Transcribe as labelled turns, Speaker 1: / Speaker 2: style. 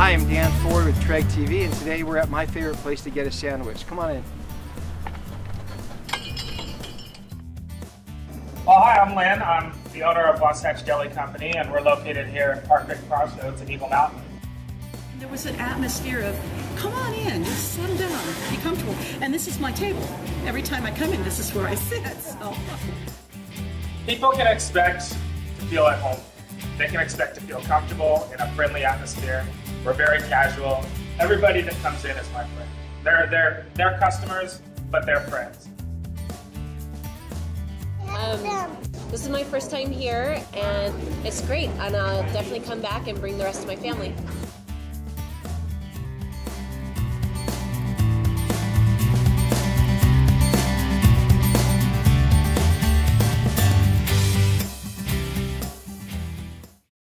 Speaker 1: Hi, I'm Dan Ford with Treg TV, and today we're at my favorite place to get a sandwich. Come on in.
Speaker 2: Well, hi, I'm Lynn. I'm the owner of Wasatch Deli Company, and we're located here at Park Creek Crossroads in Eagle Mountain.
Speaker 3: There was an atmosphere of, come on in, just settle down, be comfortable. And this is my table. Every time I come in, this is where I sit. So.
Speaker 2: People can expect to feel at home. They can expect to feel comfortable in a friendly atmosphere. We're very casual. Everybody that comes in is my friend. They're, they're, they're customers, but they're friends.
Speaker 4: Um, this is my first time here, and it's great, and I'll definitely come back and bring the rest of my family.